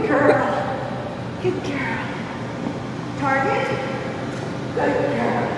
Good girl. Good girl. Target. Good girl.